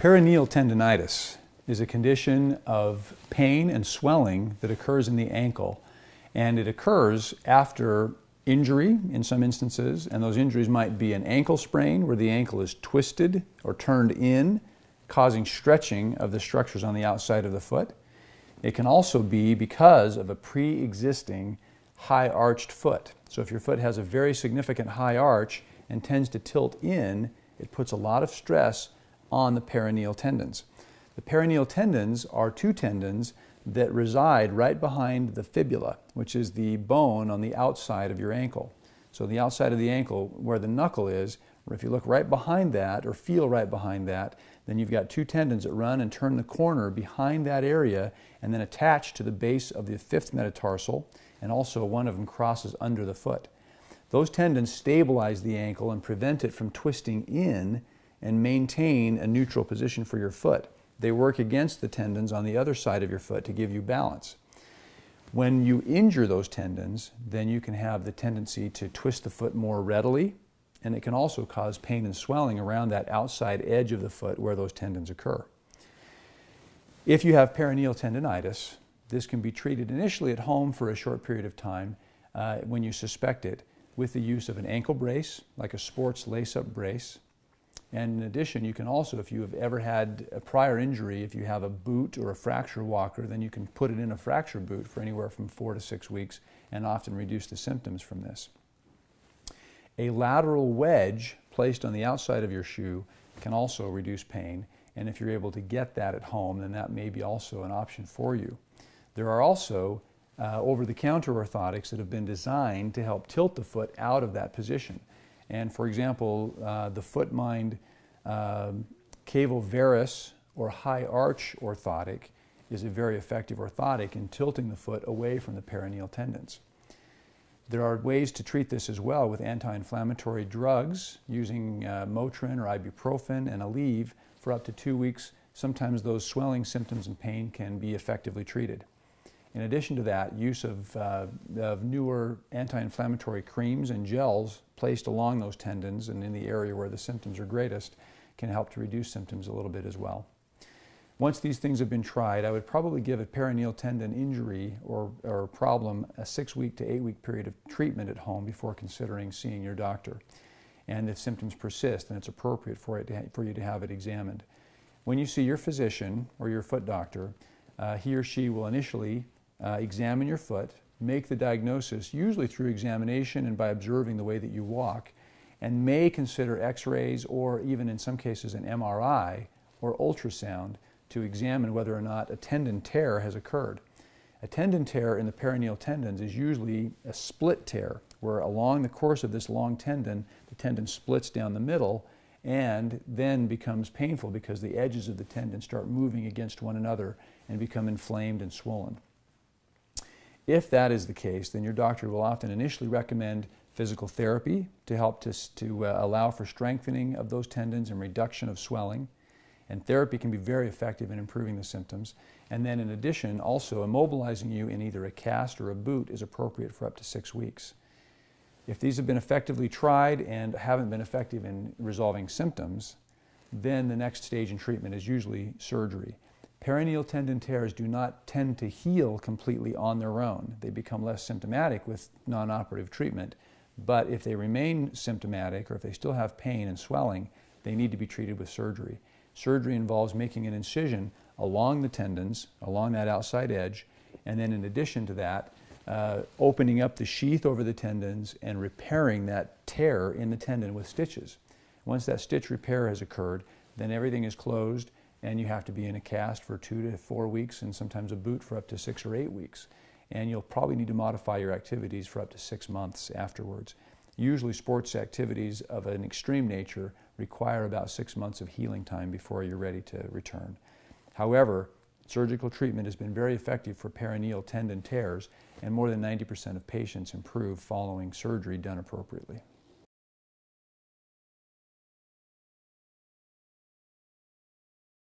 Peroneal tendonitis is a condition of pain and swelling that occurs in the ankle, and it occurs after injury in some instances, and those injuries might be an ankle sprain where the ankle is twisted or turned in, causing stretching of the structures on the outside of the foot. It can also be because of a pre existing high arched foot. So, if your foot has a very significant high arch and tends to tilt in, it puts a lot of stress on the peroneal tendons. The peroneal tendons are two tendons that reside right behind the fibula, which is the bone on the outside of your ankle. So, the outside of the ankle, where the knuckle is, or if you look right behind that or feel right behind that, then you've got two tendons that run and turn the corner behind that area and then attach to the base of the fifth metatarsal, and also one of them crosses under the foot. Those tendons stabilize the ankle and prevent it from twisting in and maintain a neutral position for your foot. They work against the tendons on the other side of your foot to give you balance. When you injure those tendons, then you can have the tendency to twist the foot more readily, and it can also cause pain and swelling around that outside edge of the foot where those tendons occur. If you have peroneal tendonitis, this can be treated initially at home for a short period of time uh, when you suspect it with the use of an ankle brace, like a sports lace up brace, and in addition, you can also, if you have ever had a prior injury, if you have a boot or a fracture walker, then you can put it in a fracture boot for anywhere from four to six weeks and often reduce the symptoms from this. A lateral wedge placed on the outside of your shoe can also reduce pain, and if you're able to get that at home, then that may be also an option for you. There are also uh, over the counter orthotics that have been designed to help tilt the foot out of that position. And for example, uh, the FootMind uh, Cavo Varus or high arch orthotic is a very effective orthotic in tilting the foot away from the peroneal tendons. There are ways to treat this as well with anti-inflammatory drugs using uh, Motrin or ibuprofen and Aleve for up to two weeks. Sometimes those swelling symptoms and pain can be effectively treated. In addition to that, use of, uh, of newer anti-inflammatory creams and gels placed along those tendons and in the area where the symptoms are greatest can help to reduce symptoms a little bit as well. Once these things have been tried, I would probably give a peroneal tendon injury or, or problem a six week to eight week period of treatment at home before considering seeing your doctor. And if symptoms persist, then it's appropriate for, it for you to have it examined. When you see your physician or your foot doctor, uh, he or she will initially uh, examine your foot, make the diagnosis, usually through examination and by observing the way that you walk, and may consider x rays or even in some cases an MRI or ultrasound to examine whether or not a tendon tear has occurred. A tendon tear in the peroneal tendons is usually a split tear, where along the course of this long tendon, the tendon splits down the middle and then becomes painful because the edges of the tendon start moving against one another and become inflamed and swollen. If that is the case, then your doctor will often initially recommend physical therapy to help to, to uh, allow for strengthening of those tendons and reduction of swelling. And therapy can be very effective in improving the symptoms. And then, in addition, also immobilizing you in either a cast or a boot is appropriate for up to six weeks. If these have been effectively tried and haven't been effective in resolving symptoms, then the next stage in treatment is usually surgery. Peroneal tendon tears do not tend to heal completely on their own. They become less symptomatic with non operative treatment. But if they remain symptomatic or if they still have pain and swelling, they need to be treated with surgery. Surgery involves making an incision along the tendons, along that outside edge, and then in addition to that, uh, opening up the sheath over the tendons and repairing that tear in the tendon with stitches. Once that stitch repair has occurred, then everything is closed and you have to be in a cast for two to four weeks and sometimes a boot for up to six or eight weeks. And you'll probably need to modify your activities for up to six months afterwards. Usually, sports activities of an extreme nature require about six months of healing time before you're ready to return. However, surgical treatment has been very effective for peroneal tendon tears, and more than 90% of patients improve following surgery done appropriately.